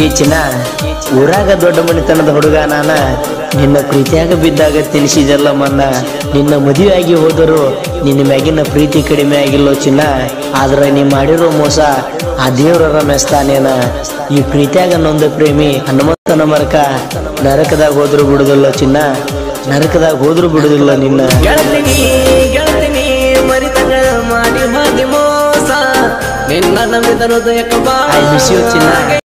ಈ ಚಿನ್ನ ಊರಾಗ ದೊಡ್ಡ ಮನಿತನದ ಹುಡುಗ ನಾನ. ನಿನ್ನ ಪ್ರೀತಿಯಾಗ ಬಿದ್ದಾಗ ತಿಳಿಸಿದಲ್ಲ ಮನ್ನ. ನಿನ್ನ ಮದುವೆಯಾಗಿ ಹೋದರು ನಿನ್ನ ಮ್ಯಾಗಿನ ಪ್ರೀತಿ ಕಡಿಮೆ ಆಗಿಲ್ಲೋ ಚಿನ್ನ. ಆದ್ರೆ ನೀ ಮಾಡಿರೋ ಮೋಸ ಆ ದೇವ್ರರ ಮೆಸ್ತಾನೇನ. ಈ ಪ್ರೀತಿಯಾಗ ನೊಂದ ಪ್ರೇಮಿ ಹನುಮಂತನ ಮರಕ ನರಕದಾಗ ಹೋದ್ರು ಬಿಡುದಿಲ್ಲ ಚಿನ್ನ. ನರಕದಾಗ ಹೋದ್ರು ಬಿಡುದಿಲ್ಲ ನಿನ್ನ. ಮಾಡಿ ಮೋಸ. ನಿನ್ನ ಚಿನ್ನ.